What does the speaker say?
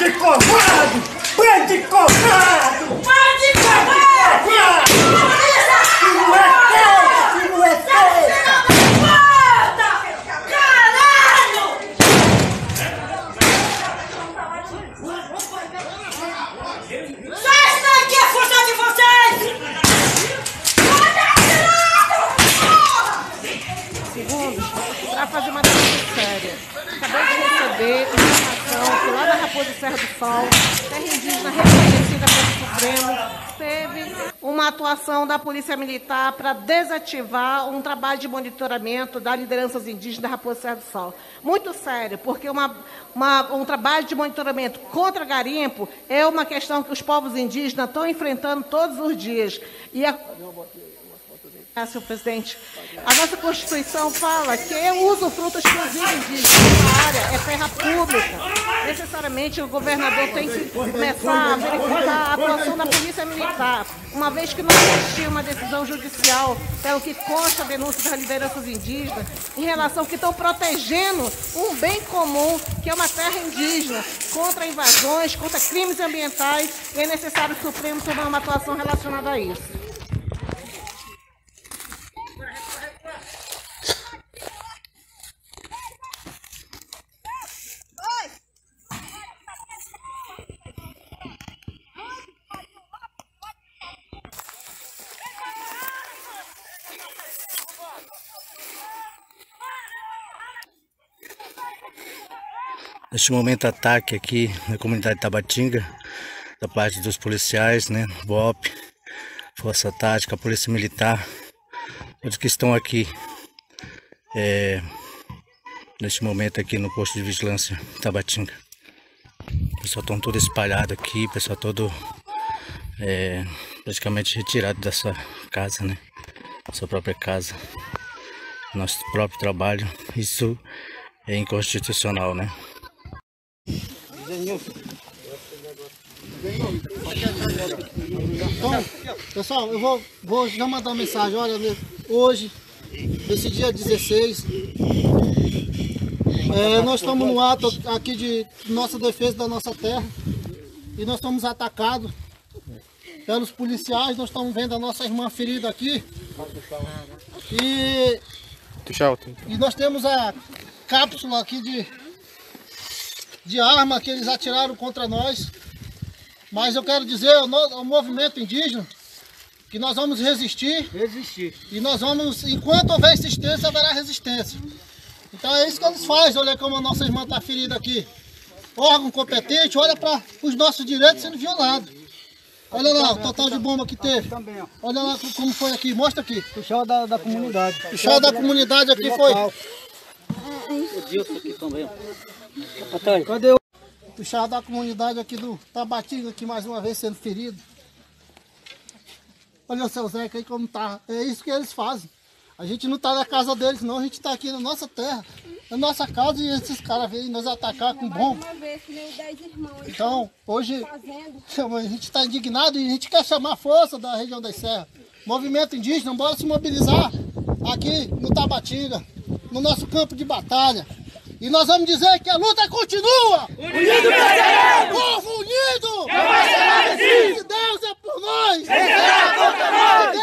de cobrado, Pé cobrado, covarde! Pé de covarde! Que não é feio, que não é feio! Caralho! Sai daqui, a força de vocês! Segundo, para fazer uma coisa séria, acabei de receber Raposa Serra do Sol, terra indígena reconhecida pelo Supremo, teve uma atuação da Polícia Militar para desativar um trabalho de monitoramento das lideranças indígenas da Raposa Serra do Sol. Muito sério, porque uma, uma, um trabalho de monitoramento contra garimpo é uma questão que os povos indígenas estão enfrentando todos os dias. E a... Ah, senhor presidente. A nossa Constituição fala que o usufruto exclusivo indígena área é terra pública. Necessariamente o governador tem que começar a verificar a atuação da Polícia Militar, uma vez que não existiu uma decisão judicial, pelo que consta a denúncia das lideranças indígenas, em relação que estão protegendo um bem comum, que é uma terra indígena, contra invasões, contra crimes ambientais, e é necessário o Supremo tomar uma atuação relacionada a isso. Neste momento ataque aqui na comunidade Tabatinga, da parte dos policiais, né, BOP, Força Tática, Polícia Militar, todos que estão aqui é, neste momento aqui no posto de vigilância Tabatinga. O pessoal estão todo espalhado aqui, o pessoal todo é, praticamente retirado da sua casa, né, sua própria casa, nosso próprio trabalho, isso é inconstitucional, né. Então, pessoal, eu vou, vou já mandar uma mensagem. Olha, hoje, esse dia 16, é, nós estamos no ato aqui de nossa defesa da nossa terra e nós estamos atacados pelos policiais. Nós estamos vendo a nossa irmã ferida aqui. E, e nós temos a cápsula aqui de de arma que eles atiraram contra nós. Mas eu quero dizer ao, ao movimento indígena que nós vamos resistir. Resistir. E nós vamos, enquanto houver existência, haverá resistência. Então é isso que eles fazem. Olha como a nossa irmã está ferida aqui. Órgão competente, olha para os nossos direitos sendo violados. Olha lá o total de bomba que teve. Olha lá como foi aqui, mostra aqui. O chão da, da comunidade. O chão da comunidade aqui foi. O Dilson aqui também. Cadê o puxar da comunidade aqui do Tabatinga aqui mais uma vez sendo ferido? Olha o seu Zeca aí como tá. É isso que eles fazem. A gente não tá na casa deles não, a gente tá aqui na nossa terra, na nossa casa e esses caras vêm nos atacar com bomba. Então, hoje a gente está indignado e a gente quer chamar a força da região das serras. Movimento indígena, bora se mobilizar aqui no Tabatinga, no nosso campo de batalha. E nós vamos dizer que a luta continua! Unido venceremos! Povo unido! É vencerá, Se Deus é por nós! Vencerá contra nós!